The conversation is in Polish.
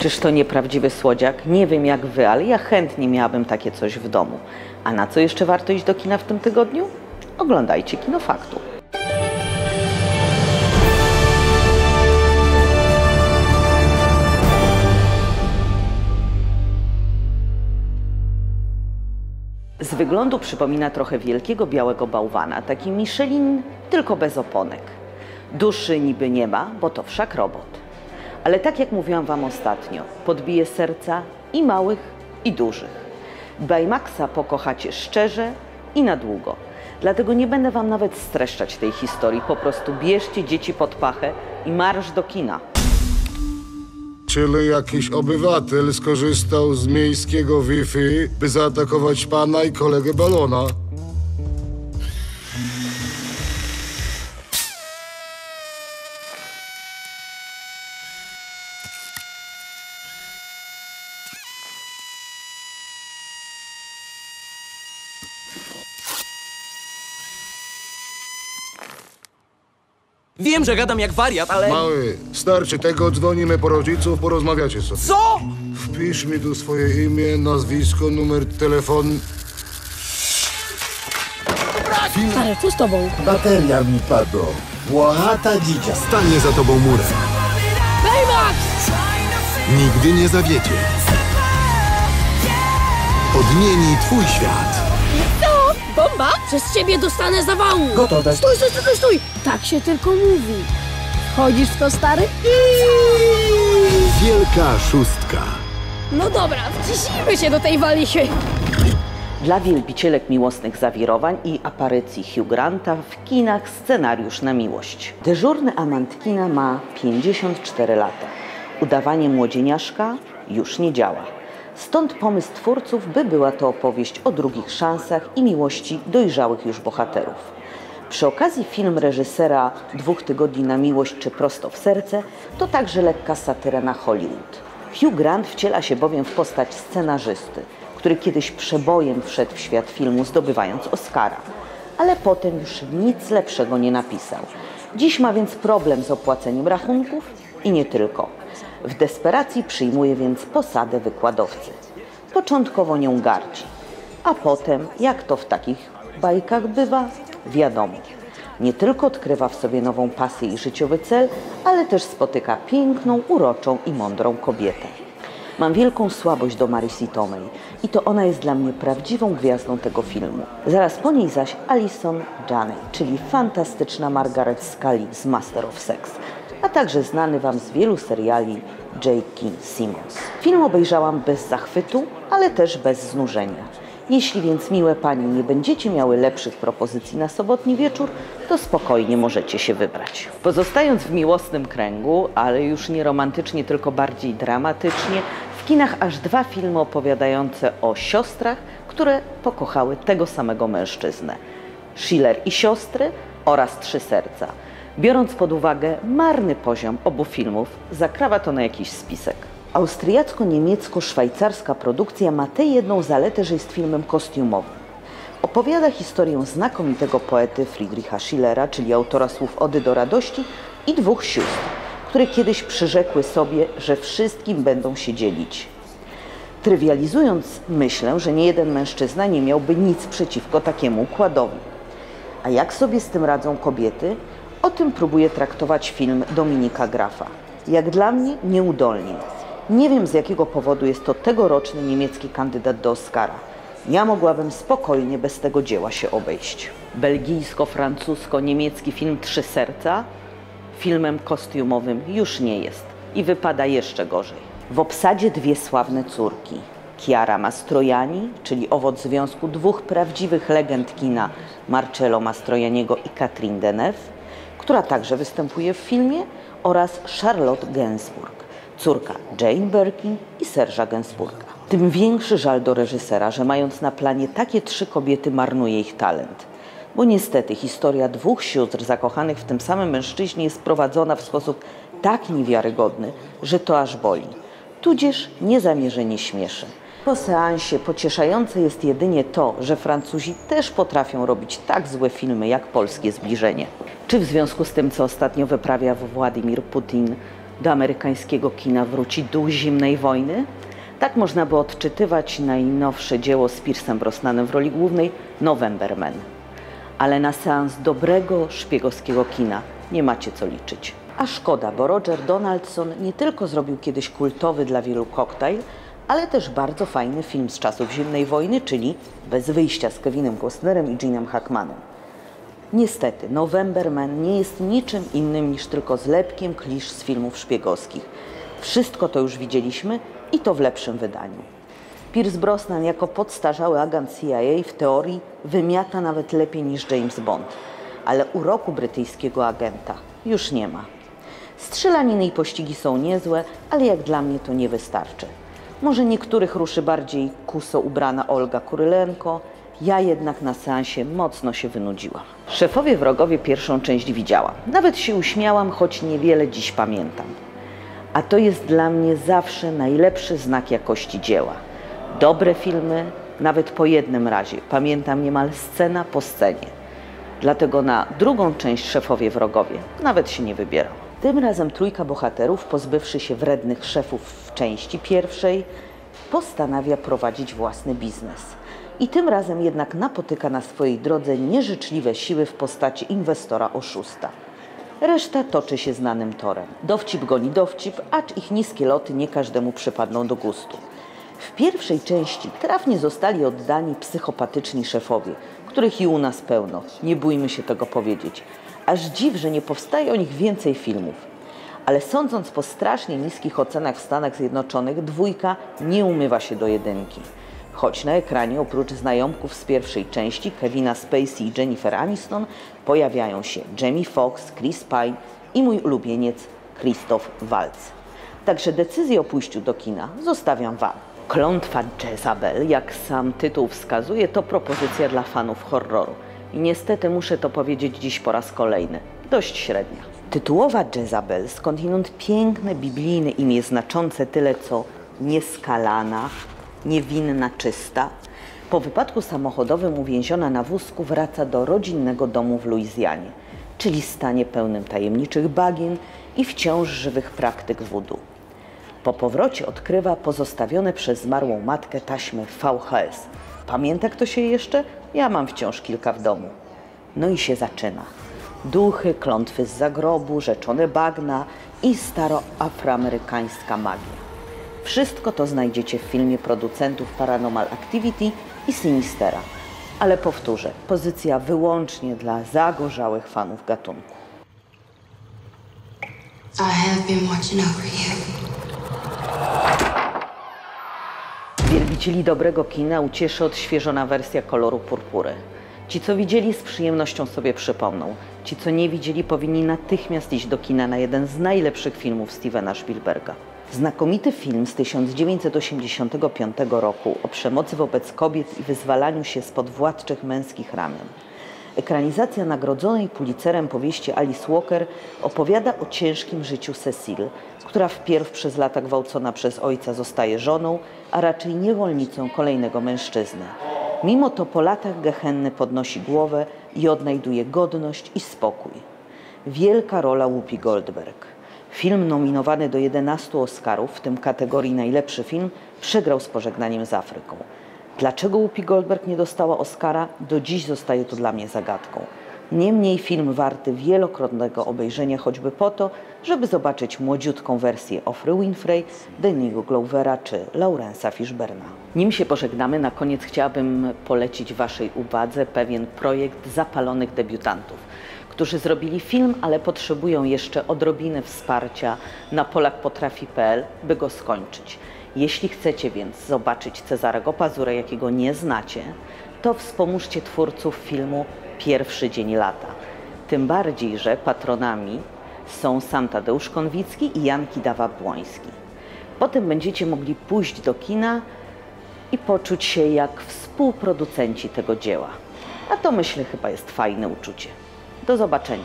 Czyż to nieprawdziwy słodziak? Nie wiem jak wy, ale ja chętnie miałabym takie coś w domu. A na co jeszcze warto iść do kina w tym tygodniu? Oglądajcie Kinofaktu. Z wyglądu przypomina trochę wielkiego białego bałwana, taki Michelin, tylko bez oponek. Duszy niby nie ma, bo to wszak robot. Ale tak jak mówiłam Wam ostatnio, podbije serca i małych, i dużych. Baymaxa pokochacie szczerze i na długo. Dlatego nie będę Wam nawet streszczać tej historii. Po prostu bierzcie dzieci pod pachę i marsz do kina. Czyli jakiś obywatel skorzystał z miejskiego Wi-Fi, by zaatakować pana i kolegę balona. Wiem, że gadam jak wariat, ale... Mały, starczy tego, dzwonimy po rodziców, porozmawiacie sobie. Co? Wpisz mi tu swoje imię, nazwisko, numer telefonu. Ale co z tobą? Bateria mi padła. Włochata dzidzia. Stanie za tobą murem. Baymax! Nigdy nie zawiedzie. Odmieni twój świat. Co? Bomba? Przez ciebie dostanę zawału! Gotowe. Stój, stój, stój, stój, stój! Się tylko mówi. Wchodzisz w to, stary? Wielka szóstka. No dobra, wciśnijmy się do tej walisy. Dla wielbicielek miłosnych zawirowań i aparycji Hugh Granta w kinach scenariusz na miłość. Dyżurny amant kina ma 54 lata. Udawanie młodzieniaszka już nie działa. Stąd pomysł twórców, by była to opowieść o drugich szansach i miłości dojrzałych już bohaterów. Przy okazji film reżysera Dwóch tygodni na miłość czy Prosto w serce to także lekka satyra na Hollywood. Hugh Grant wciela się bowiem w postać scenarzysty, który kiedyś przebojem wszedł w świat filmu zdobywając Oscara, ale potem już nic lepszego nie napisał. Dziś ma więc problem z opłaceniem rachunków i nie tylko. W desperacji przyjmuje więc posadę wykładowcy. Początkowo nią gardzi, a potem, jak to w takich bajkach bywa, wiadomo. Nie tylko odkrywa w sobie nową pasję i życiowy cel, ale też spotyka piękną, uroczą i mądrą kobietę. Mam wielką słabość do Marisi Tomei i to ona jest dla mnie prawdziwą gwiazdą tego filmu. Zaraz po niej zaś Alison Janney, czyli fantastyczna Margaret Scully z Master of Sex, a także znany Wam z wielu seriali J.K. Simmons. Film obejrzałam bez zachwytu, ale też bez znużenia. Jeśli więc, miłe Panie, nie będziecie miały lepszych propozycji na sobotni wieczór, to spokojnie możecie się wybrać. Pozostając w miłosnym kręgu, ale już nie romantycznie, tylko bardziej dramatycznie, w kinach aż dwa filmy opowiadające o siostrach, które pokochały tego samego mężczyznę. Schiller i siostry oraz Trzy serca. Biorąc pod uwagę marny poziom obu filmów, zakrawa to na jakiś spisek. Austriacko-niemiecko-szwajcarska produkcja ma tę jedną zaletę, że jest filmem kostiumowym. Opowiada historię znakomitego poety Friedricha Schillera, czyli autora słów Ody do radości i dwóch sióstr, które kiedyś przyrzekły sobie, że wszystkim będą się dzielić. Trywializując, myślę, że nie jeden mężczyzna nie miałby nic przeciwko takiemu układowi. A jak sobie z tym radzą kobiety? O tym próbuje traktować film Dominika Grafa. Jak dla mnie nieudolnie. Nie wiem z jakiego powodu jest to tegoroczny niemiecki kandydat do Oscara. Ja mogłabym spokojnie bez tego dzieła się obejść. Belgijsko-francusko-niemiecki film Trzy Serca filmem kostiumowym już nie jest i wypada jeszcze gorzej. W obsadzie dwie sławne córki. Chiara Mastrojani, czyli owoc związku dwóch prawdziwych legend kina, Marcello Mastrojaniego i Katrin Deneuve, która także występuje w filmie, oraz Charlotte Gainsbourg, córka Jane Birkin i Serge'a Gainsbourga. Tym większy żal do reżysera, że mając na planie takie trzy kobiety marnuje ich talent. Bo niestety historia dwóch sióstr zakochanych w tym samym mężczyźnie jest prowadzona w sposób tak niewiarygodny, że to aż boli. Tudzież niezamierzenie śmieszy. Po seansie pocieszające jest jedynie to, że Francuzi też potrafią robić tak złe filmy jak Polskie Zbliżenie. Czy w związku z tym, co ostatnio wyprawia Władimir Putin, Do amerykańskiego kina wróci duch zimnej wojny? Tak można by odczytywać najnowsze dzieło z Piersem Brosnanem w roli głównej November Man. Ale na seans dobrego szpiegowskiego kina nie macie co liczyć. A szkoda, bo Roger Donaldson nie tylko zrobił kiedyś kultowy dla wielu koktajl, ale też bardzo fajny film z czasów zimnej wojny, czyli Bez wyjścia z Kevinem Costnerem i Ginem Hackmanem. Niestety, November Man nie jest niczym innym niż tylko zlepkiem klisz z filmów szpiegowskich. Wszystko to już widzieliśmy i to w lepszym wydaniu. Pierce Brosnan jako podstarzały agent CIA w teorii wymiata nawet lepiej niż James Bond, ale uroku brytyjskiego agenta już nie ma. Strzelaniny i pościgi są niezłe, ale jak dla mnie to nie wystarczy. Może niektórych ruszy bardziej kuso ubrana Olga Kurylenko, ja jednak na seansie mocno się wynudziłam. Szefowie wrogowie pierwszą część widziałam. Nawet się uśmiałam, choć niewiele dziś pamiętam. A to jest dla mnie zawsze najlepszy znak jakości dzieła. Dobre filmy, nawet po jednym razie, pamiętam niemal scena po scenie. Dlatego na drugą część szefowie wrogowie nawet się nie wybierał. Tym razem trójka bohaterów, pozbywszy się wrednych szefów w części pierwszej, postanawia prowadzić własny biznes. I tym razem jednak napotyka na swojej drodze nieżyczliwe siły w postaci inwestora oszusta. Reszta toczy się znanym torem. Dowcip goni dowcip, acz ich niskie loty nie każdemu przypadną do gustu. W pierwszej części trafnie zostali oddani psychopatyczni szefowie, których i u nas pełno. Nie bójmy się tego powiedzieć. Aż dziw, że nie powstaje o nich więcej filmów. Ale sądząc po strasznie niskich ocenach w Stanach Zjednoczonych, dwójka nie umywa się do jedynki. Choć na ekranie oprócz znajomków z pierwszej części Kevina Spacey i Jennifer Aniston pojawiają się Jamie Foxx, Chris Pine i mój ulubieniec Christoph Waltz. Także decyzję o pójściu do kina zostawiam Wam. Klątwa Jezabel, jak sam tytuł wskazuje, to propozycja dla fanów horroru. I niestety muszę to powiedzieć dziś po raz kolejny. Dość średnia. Tytułowa Jezabel, skądinąd piękne biblijne imię znaczące tyle co nieskalana, niewinna, czysta, po wypadku samochodowym uwięziona na wózku wraca do rodzinnego domu w Luizjanie, czyli stanie pełnym tajemniczych bagien i wciąż żywych praktyk voodoo. Po powrocie odkrywa pozostawione przez zmarłą matkę taśmy VHS. Pamięta kto się jeszcze? Ja mam wciąż kilka w domu. No i się zaczyna. Duchy, klątwy z zagrobu, rzeczone bagna i staroafroamerykańska magia. Wszystko to znajdziecie w filmie producentów Paranormal Activity i Sinistera. Ale powtórzę, pozycja wyłącznie dla zagorzałych fanów gatunku. I have been watching over you. Wielbicieli dobrego kina ucieszy odświeżona wersja koloru purpury. Ci, co widzieli, z przyjemnością sobie przypomną. Ci, co nie widzieli, powinni natychmiast iść do kina na jeden z najlepszych filmów Stevena Spielberga. Znakomity film z 1985 roku o przemocy wobec kobiet i wyzwalaniu się spod władczych męskich ramion. Ekranizacja nagrodzonej Pulitzerem powieści Alice Walker opowiada o ciężkim życiu Cecil, która wpierw przez lata gwałcona przez ojca zostaje żoną, a raczej niewolnicą kolejnego mężczyzny. Mimo to po latach gehenny podnosi głowę i odnajduje godność i spokój. Wielka rola Whoopi Goldberg. Film nominowany do 11 Oscarów, w tym kategorii najlepszy film, przegrał z Pożegnaniem z Afryką. Dlaczego Whoopi Goldberg nie dostała Oscara? Do dziś zostaje to dla mnie zagadką. Niemniej film warty wielokrotnego obejrzenia choćby po to, żeby zobaczyć młodziutką wersję Offry Winfrey, Danny'ego Glovera czy Laurensa Fishberna. Nim się pożegnamy, na koniec chciałabym polecić Waszej uwadze pewien projekt zapalonych debiutantów, którzy zrobili film, ale potrzebują jeszcze odrobiny wsparcia na polakpotrafi.pl, by go skończyć. Jeśli chcecie więc zobaczyć Cezarego Pazurę, jakiego nie znacie, to wspomóżcie twórców filmu Pierwszy Dzień Lata. Tym bardziej, że patronami są sam Tadeusz Konwicki i Jan Kidawa-Błoński. Potem będziecie mogli pójść do kina i poczuć się jak współproducenci tego dzieła. A to myślę chyba jest fajne uczucie. Do zobaczenia.